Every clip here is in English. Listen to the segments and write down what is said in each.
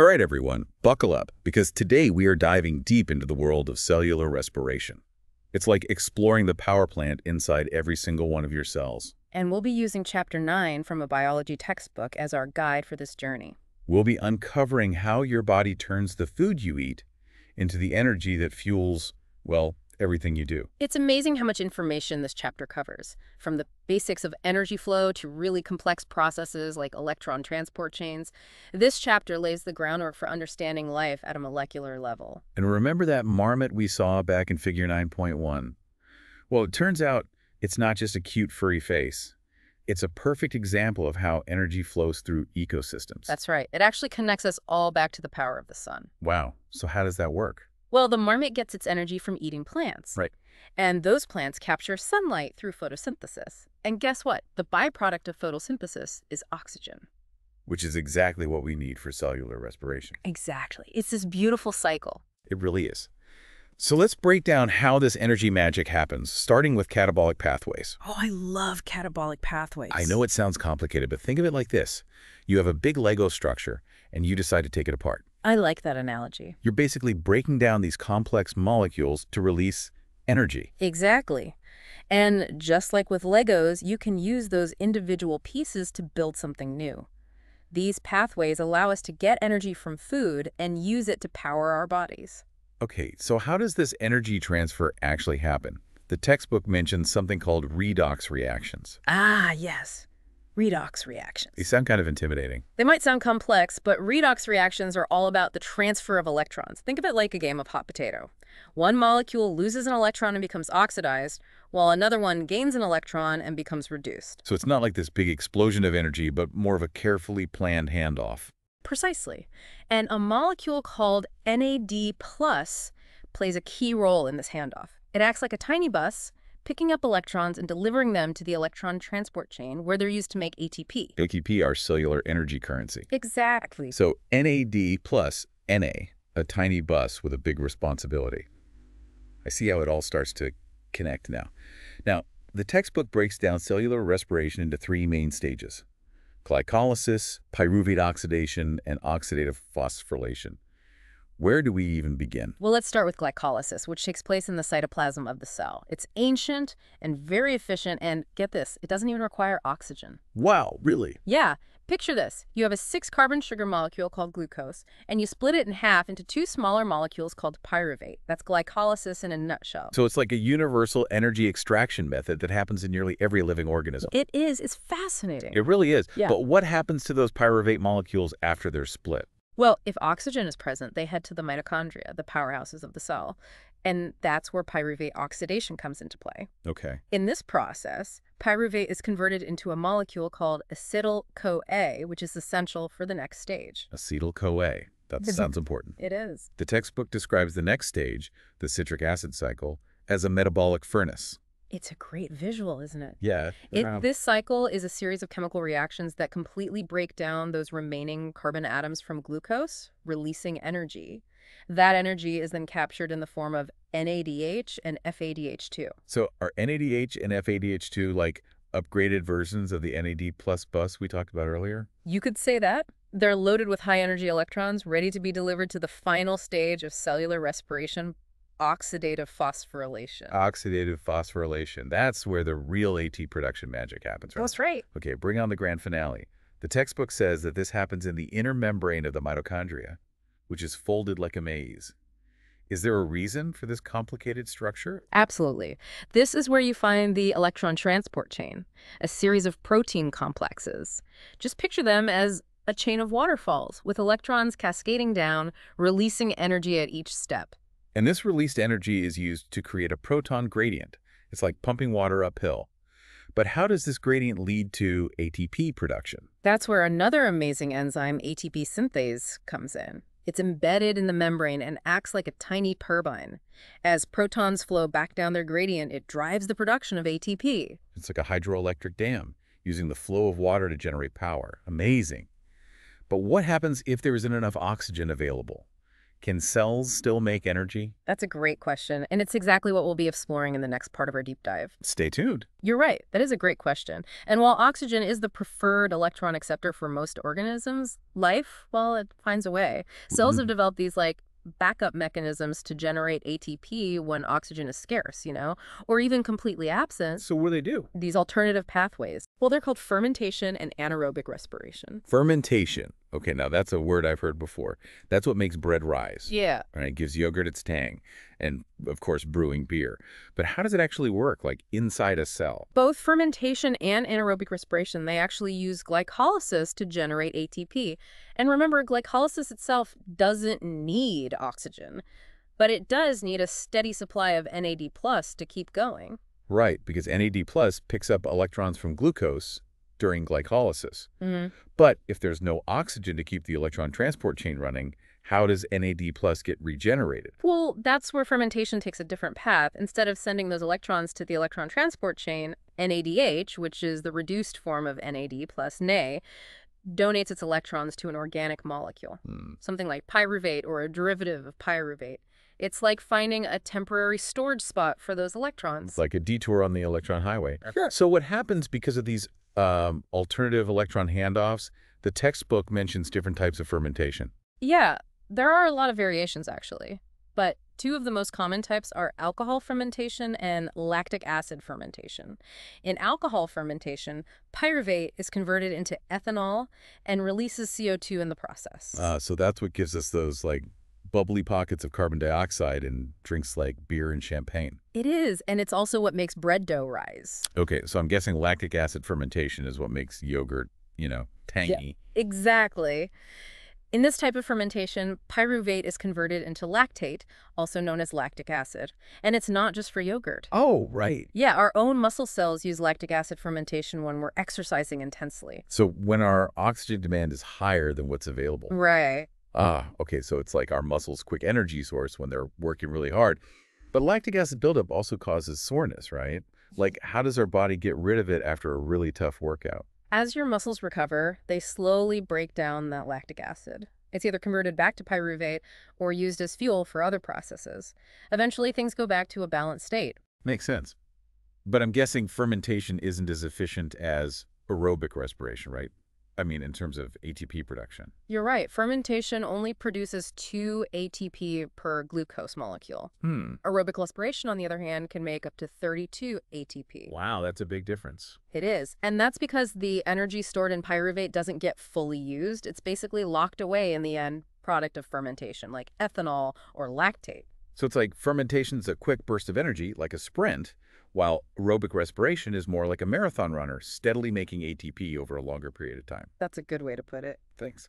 All right, everyone, buckle up, because today we are diving deep into the world of cellular respiration. It's like exploring the power plant inside every single one of your cells. And we'll be using Chapter 9 from a biology textbook as our guide for this journey. We'll be uncovering how your body turns the food you eat into the energy that fuels, well, everything you do. It's amazing how much information this chapter covers, from the basics of energy flow to really complex processes like electron transport chains. This chapter lays the groundwork for understanding life at a molecular level. And remember that marmot we saw back in Figure 9.1? Well, it turns out it's not just a cute furry face. It's a perfect example of how energy flows through ecosystems. That's right. It actually connects us all back to the power of the sun. Wow. So how does that work? Well, the marmot gets its energy from eating plants. Right. And those plants capture sunlight through photosynthesis. And guess what? The byproduct of photosynthesis is oxygen. Which is exactly what we need for cellular respiration. Exactly. It's this beautiful cycle. It really is. So let's break down how this energy magic happens, starting with catabolic pathways. Oh, I love catabolic pathways. I know it sounds complicated, but think of it like this. You have a big Lego structure, and you decide to take it apart. I like that analogy. You're basically breaking down these complex molecules to release energy. Exactly. And just like with Legos, you can use those individual pieces to build something new. These pathways allow us to get energy from food and use it to power our bodies. Okay, so how does this energy transfer actually happen? The textbook mentions something called redox reactions. Ah, yes. Redox reactions. They sound kind of intimidating. They might sound complex, but redox reactions are all about the transfer of electrons. Think of it like a game of hot potato. One molecule loses an electron and becomes oxidized, while another one gains an electron and becomes reduced. So it's not like this big explosion of energy, but more of a carefully planned handoff. Precisely. And a molecule called NAD plus plays a key role in this handoff. It acts like a tiny bus, picking up electrons and delivering them to the electron transport chain where they're used to make ATP. ATP, our cellular energy currency. Exactly. So NAD plus Na, a tiny bus with a big responsibility. I see how it all starts to connect now. Now, the textbook breaks down cellular respiration into three main stages glycolysis, pyruvate oxidation, and oxidative phosphorylation. Where do we even begin? Well, let's start with glycolysis, which takes place in the cytoplasm of the cell. It's ancient and very efficient, and get this, it doesn't even require oxygen. Wow, really? Yeah. Picture this. You have a six-carbon sugar molecule called glucose, and you split it in half into two smaller molecules called pyruvate. That's glycolysis in a nutshell. So it's like a universal energy extraction method that happens in nearly every living organism. It is. It's fascinating. It really is. Yeah. But what happens to those pyruvate molecules after they're split? Well, if oxygen is present, they head to the mitochondria, the powerhouses of the cell. And that's where pyruvate oxidation comes into play. Okay. In this process, pyruvate is converted into a molecule called acetyl-CoA, which is essential for the next stage. Acetyl-CoA. That sounds important. It is. The textbook describes the next stage, the citric acid cycle, as a metabolic furnace. It's a great visual, isn't it? Yeah. It, um, this cycle is a series of chemical reactions that completely break down those remaining carbon atoms from glucose, releasing energy. That energy is then captured in the form of NADH and FADH2. so are NADH and FADH2 like upgraded versions of the NAD plus bus we talked about earlier? You could say that. They're loaded with high-energy electrons, ready to be delivered to the final stage of cellular respiration, oxidative phosphorylation. Oxidative phosphorylation. That's where the real ATP production magic happens, right? That's right. Okay, bring on the grand finale. The textbook says that this happens in the inner membrane of the mitochondria, which is folded like a maze. Is there a reason for this complicated structure? Absolutely. This is where you find the electron transport chain, a series of protein complexes. Just picture them as a chain of waterfalls, with electrons cascading down, releasing energy at each step. And this released energy is used to create a proton gradient. It's like pumping water uphill. But how does this gradient lead to ATP production? That's where another amazing enzyme, ATP synthase, comes in. It's embedded in the membrane and acts like a tiny turbine. As protons flow back down their gradient, it drives the production of ATP. It's like a hydroelectric dam, using the flow of water to generate power. Amazing. But what happens if there isn't enough oxygen available? Can cells still make energy? That's a great question, and it's exactly what we'll be exploring in the next part of our deep dive. Stay tuned. You're right. That is a great question. And while oxygen is the preferred electron acceptor for most organisms, life, well, it finds a way. Cells Mhm. have developed these like backup mechanisms to generate ATP when oxygen is scarce, you know, or even completely absent. So what do they do? These alternative pathways. Well, they're called fermentation and anaerobic respiration. Fermentation. Okay, now that's a word I've heard before. That's what makes bread rise. Yeah. Right? It gives yogurt its tang. And, of course, brewing beer. But how does it actually work, like inside a cell? Both fermentation and anaerobic respiration, they actually use glycolysis to generate ATP. And remember, glycolysis itself doesn't need oxygen, but it does need a steady supply of NAD plus to keep going. Right, because NAD plus picks up electrons from glucose during glycolysis. Mm-hmm. But if there's no oxygen to keep the electron transport chain running, how does NAD plus get regenerated? Well, that's where fermentation takes a different path. Instead of sending those electrons to the electron transport chain, NADH, which is the reduced form of NAD plus Na, donates its electrons to an organic molecule. Hmm. something like pyruvate or a derivative of pyruvate. It's like finding a temporary storage spot for those electrons. It's like a detour on the electron highway. Sure. So what happens because of these um, alternative electron handoffs? The textbook mentions different types of fermentation. yeah, there are a lot of variations actually, but two of the most common types are alcohol fermentation and lactic acid fermentation. In alcohol fermentation, pyruvate is converted into ethanol and releases CO2 in the process. Uh, so that's what gives us those like bubbly pockets of carbon dioxide in drinks like beer and champagne. it is, and it's also what makes bread dough rise. Okay, so I'm guessing lactic acid fermentation is what makes yogurt, you know, tangy. Yeah, Exactly. In this type of fermentation, pyruvate is converted into lactate, also known as lactic acid. And it's not just for yogurt. Oh, right. Yeah, our own muscle cells use lactic acid fermentation when we're exercising intensely. So when our oxygen demand is higher than what's available. Right. Ah, okay, so it's like our muscles' quick energy source when they're working really hard. But lactic acid buildup also causes soreness, right? Like, how does our body get rid of it after a really tough workout? As your muscles recover, they slowly break down that lactic acid. It's either converted back to pyruvate or used as fuel for other processes. Eventually, things go back to a balanced state. Makes sense. But I'm guessing fermentation isn't as efficient as aerobic respiration, right? I mean, in terms of ATP production. You're right. Fermentation only produces 2 ATP per glucose molecule. Hmm. Aerobic respiration, on the other hand, can make up to 32 ATP. Wow, that's a big difference. It is. And that's because the energy stored in pyruvate doesn't get fully used. It's basically locked away in the end product of fermentation, like ethanol or lactate. So it's like fermentation's a quick burst of energy, like a sprint, while aerobic respiration is more like a marathon runner, steadily making ATP over a longer period of time. That's a good way to put it. Thanks.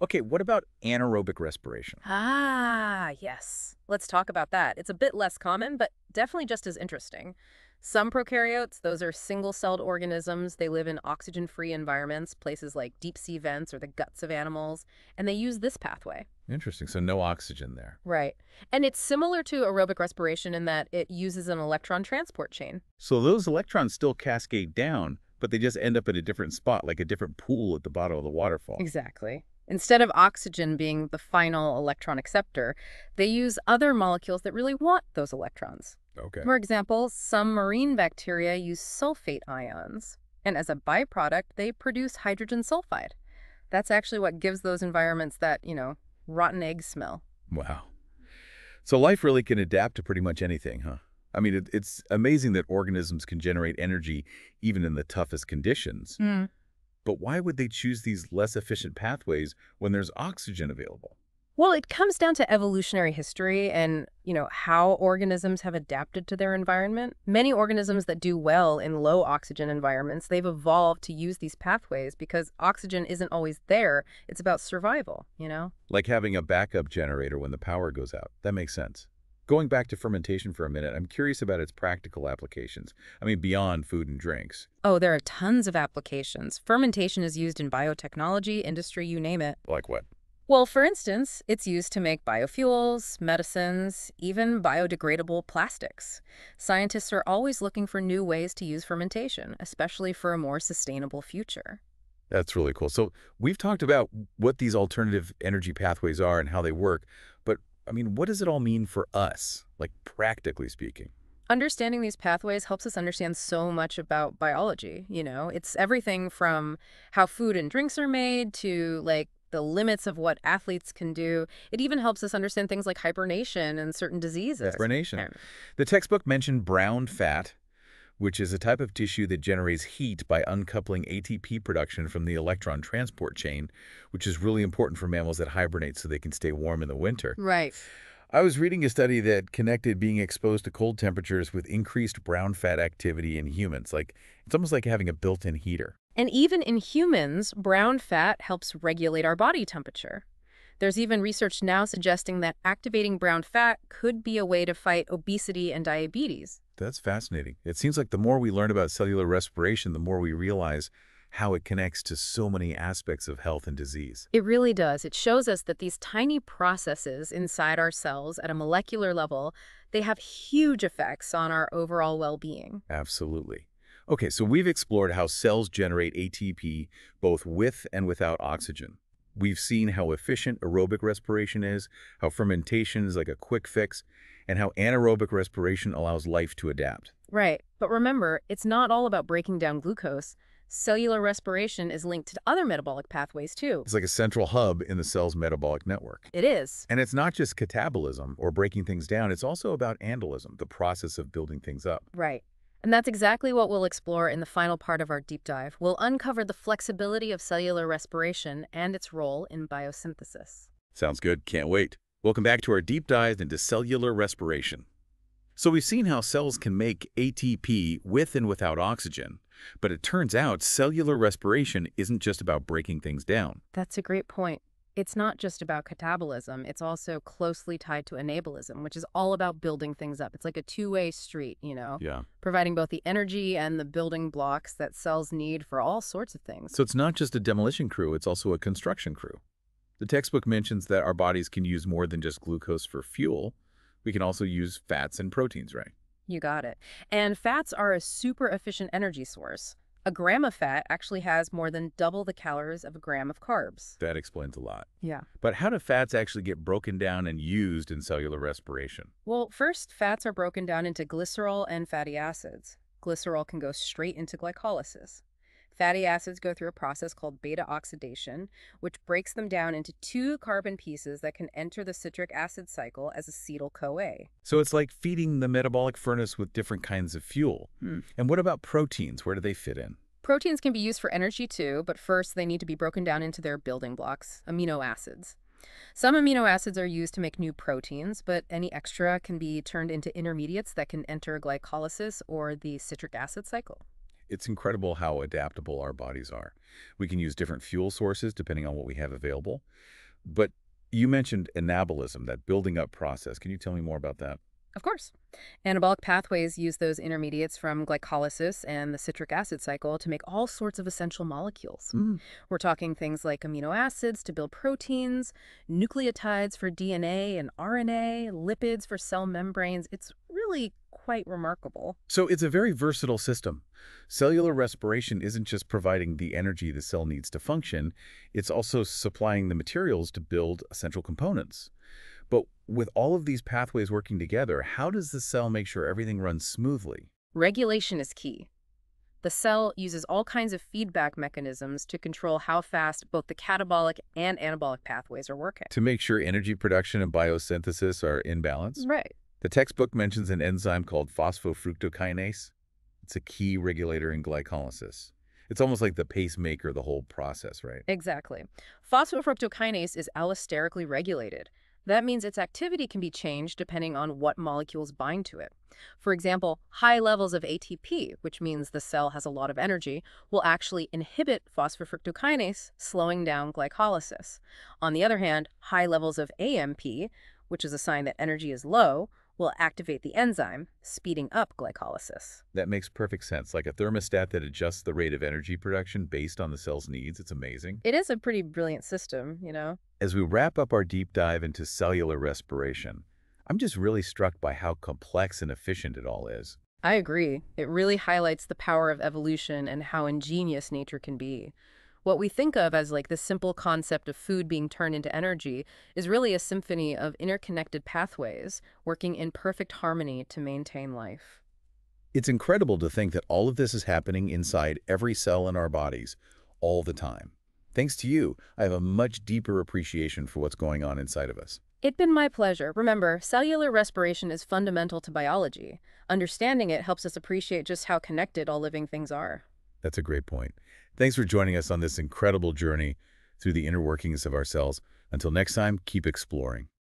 Okay, what about anaerobic respiration? Ah, yes. Let's talk about that. It's a bit less common, but definitely just as interesting. Some prokaryotes, those are single-celled organisms. They live in oxygen-free environments, places like deep-sea vents or the guts of animals, and they use this pathway. Interesting. So no oxygen there. Right. And it's similar to aerobic respiration in that it uses an electron transport chain. So those electrons still cascade down, but they just end up at a different spot, like a different pool at the bottom of the waterfall. Exactly. Instead of oxygen being the final electron acceptor, they use other molecules that really want those electrons. Okay. For example, some marine bacteria use sulfate ions, and as a byproduct, they produce hydrogen sulfide. That's actually what gives those environments that, you know, rotten egg smell. Wow. So life really can adapt to pretty much anything, huh? I mean, it, it's amazing that organisms can generate energy even in the toughest conditions. Hmm. But why would they choose these less efficient pathways when there's oxygen available? Well, it comes down to evolutionary history and, you know, how organisms have adapted to their environment. Many mm-hmm. organisms that do well in low oxygen environments, they've evolved to use these pathways because oxygen isn't always there. It's about survival, you know? Like having a backup generator when the power goes out. That makes sense. Going back to fermentation for a minute, I'm curious about its practical applications. I mean, beyond food and drinks. Oh, there are tons of applications. Fermentation is used in biotechnology, industry, you name it. Like what? Well, for instance, it's used to make biofuels, medicines, even biodegradable plastics. Scientists are always looking for new ways to use fermentation, especially for a more sustainable future. That's really cool. So we've talked about what these alternative energy pathways are and how they work, but I mean, what does it all mean for us, like practically speaking? Understanding these pathways helps us understand so much about biology, you know? It's everything from how food and drinks are made to, like, the limits of what athletes can do. It even helps us understand things like hibernation and certain diseases. Hibernation. Yeah. The textbook mentioned brown fat, which is a type of tissue that generates heat by uncoupling ATP production from the electron transport chain, which is really important for mammals that hibernate so they can stay warm in the winter. Right. I was reading a study that connected being exposed to cold temperatures with increased brown fat activity in humans. Like, it's almost like having a built-in heater. And even in humans, brown fat helps regulate our body temperature. There's even research now suggesting that activating brown fat could be a way to fight obesity and diabetes. That's fascinating. It seems like the more we learn about cellular respiration, the more we realize how it connects to so many aspects of health and disease. It really does. It shows us that these tiny processes inside our cells at a molecular level, they have huge effects on our overall well-being. Absolutely. Okay, so we've explored how cells generate ATP both with and without oxygen. We've seen how efficient aerobic respiration is, how fermentation is like a quick fix, and how anaerobic respiration allows life to adapt. Right. But remember, it's not all about breaking down glucose. Cellular respiration is linked to other metabolic pathways too. It's like a central hub in the cell's metabolic network. It is. And it's not just catabolism or breaking things down, it's also about anabolism, the process of building things up. Right. And that's exactly what we'll explore in the final part of our deep dive. We'll uncover the flexibility of cellular respiration and its role in biosynthesis. Sounds good. Can't wait. Welcome back to our deep dive into cellular respiration. So we've seen how cells can make ATP with and without oxygen, but it turns out cellular respiration isn't just about breaking things down. That's a great point. It's not just about catabolism, it's also closely tied to anabolism, which is all about building things up. It's like a two-way street, you know, Yeah. providing both the energy and the building blocks that cells need for all sorts of things. So it's not just a demolition crew, it's also a construction crew. The textbook mentions that our bodies can use more than just glucose for fuel. We can also use fats and proteins, right? You got it. And fats are a super efficient energy source. A gram of fat actually has more than double the calories of a gram of carbs. That explains a lot. Yeah. But how do fats actually get broken down and used in cellular respiration? Well, first, fats are broken down into glycerol and fatty acids. Glycerol can go straight into glycolysis. Fatty acids go through a process called beta oxidation, which breaks them down into two carbon pieces that can enter the citric acid cycle as acetyl-CoA. So it's like feeding the metabolic furnace with different kinds of fuel. Hmm. And what about proteins? Where do they fit in? Proteins can be used for energy too, but first they need to be broken down into their building blocks, amino acids. Some amino acids are used to make new proteins, but any extra can be turned into intermediates that can enter glycolysis or the citric acid cycle. It's incredible how adaptable our bodies are. We can use different fuel sources depending on what we have available. But you mentioned anabolism, that building up process. Can you tell me more about that? Of course. Anabolic pathways use those intermediates from glycolysis and the citric acid cycle to make all sorts of essential molecules. Mm. We're talking things like amino acids to build proteins, nucleotides for DNA and RNA, lipids for cell membranes. It's really quite remarkable. So it's a very versatile system. Cellular respiration isn't just providing the energy the cell needs to function, it's also supplying the materials to build essential components. But with all of these pathways working together, how does the cell make sure everything runs smoothly? Regulation is key. The cell uses all kinds of feedback mechanisms to control how fast both the catabolic and anabolic pathways are working. To make sure energy production and biosynthesis are in balance? Right. The textbook mentions an enzyme called phosphofructokinase. It's a key regulator in glycolysis. It's almost like the pacemaker of the whole process, right? Exactly. Phosphofructokinase is allosterically regulated. That means its activity can be changed depending on what molecules bind to it. For example, high levels of ATP, which means the cell has a lot of energy, will actually inhibit phosphofructokinase, slowing down glycolysis. On the other hand, high levels of AMP, which is a sign that energy is low, will activate the enzyme, speeding up glycolysis. That makes perfect sense. Like a thermostat that adjusts the rate of energy production based on the cell's needs. It's amazing. It is a pretty brilliant system, you know? As we wrap up our deep dive into cellular respiration, I'm just really struck by how complex and efficient it all is. I agree. It really highlights the power of evolution and how ingenious nature can be. What we think of as like the simple concept of food being turned into energy is really a symphony of interconnected pathways working in perfect harmony to maintain life. It's incredible to think that all of this is happening inside every cell in our bodies, all the time. Thanks to you, I have a much deeper appreciation for what's going on inside of us. It's been my pleasure. Remember, cellular respiration is fundamental to biology. Understanding it helps us appreciate just how connected all living things are. That's a great point. Thanks for joining us on this incredible journey through the inner workings of ourselves. Until next time, keep exploring.